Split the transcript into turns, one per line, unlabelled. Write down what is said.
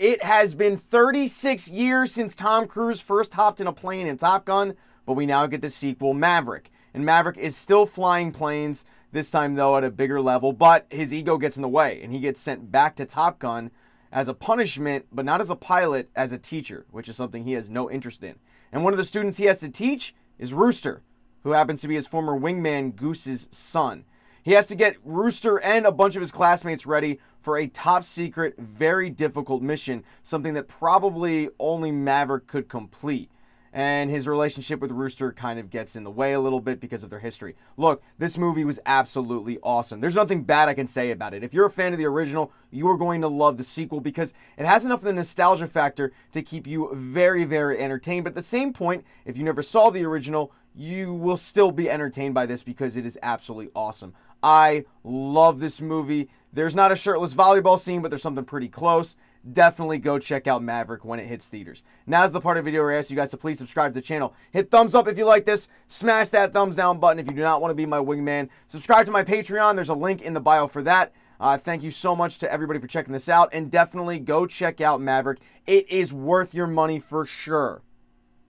It has been 36 years since Tom Cruise first hopped in a plane in Top Gun, but we now get the sequel, Maverick. And Maverick is still flying planes, this time though at a bigger level, but his ego gets in the way and he gets sent back to Top Gun as a punishment, but not as a pilot, as a teacher, which is something he has no interest in. And one of the students he has to teach is Rooster, who happens to be his former wingman Goose's son. He has to get Rooster and a bunch of his classmates ready for a top secret, very difficult mission, something that probably only Maverick could complete. And his relationship with Rooster kind of gets in the way a little bit because of their history. Look, this movie was absolutely awesome. There's nothing bad I can say about it. If you're a fan of the original, you are going to love the sequel because it has enough of the nostalgia factor to keep you very, very entertained. But at the same point, if you never saw the original, you will still be entertained by this because it is absolutely awesome. I love this movie. There's not a shirtless volleyball scene, but there's something pretty close. Definitely go check out Maverick when it hits theaters. Now's the part of the video where I ask you guys to please subscribe to the channel. Hit thumbs up if you like this. Smash that thumbs down button if you do not want to be my wingman. Subscribe to my Patreon. There's a link in the bio for that. Uh, thank you so much to everybody for checking this out. And definitely go check out Maverick. It is worth your money for sure.